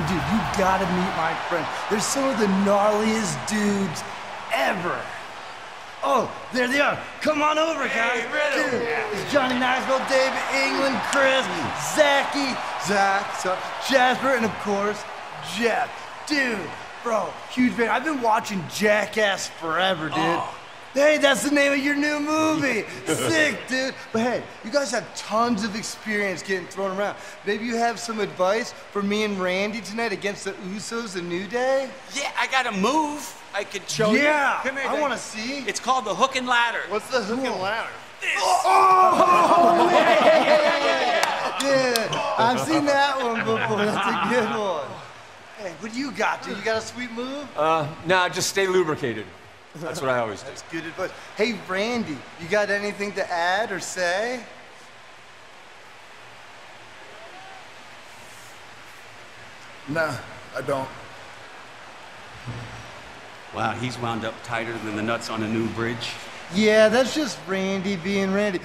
And dude, you gotta meet my friend. They're some of the gnarliest dudes ever. Oh, there they are. Come on over, guys. Riddle. Dude, it's Johnny Knoxville, David England, Chris, Zachy, Zach, so Jasper, and of course, Jeff. Dude, bro, huge fan. I've been watching Jackass forever, dude. Oh. Hey, that's the name of your new movie. Sick, dude. But hey, you guys have tons of experience getting thrown around. Maybe you have some advice for me and Randy tonight against the Usos and New Day? Yeah, I got a move I could show you. Yeah, Come here, I Dave. want to see. It's called the hook and ladder. What's the hook and ladder? This. Oh, Yeah, I've seen that one before. That's a good one. Hey, what do you got, dude? You got a sweet move? Uh, nah, just stay lubricated. That's what I always do. That's good advice. Hey, Randy, you got anything to add or say? No, I don't. Wow, he's wound up tighter than the nuts on a new bridge. Yeah, that's just Randy being Randy.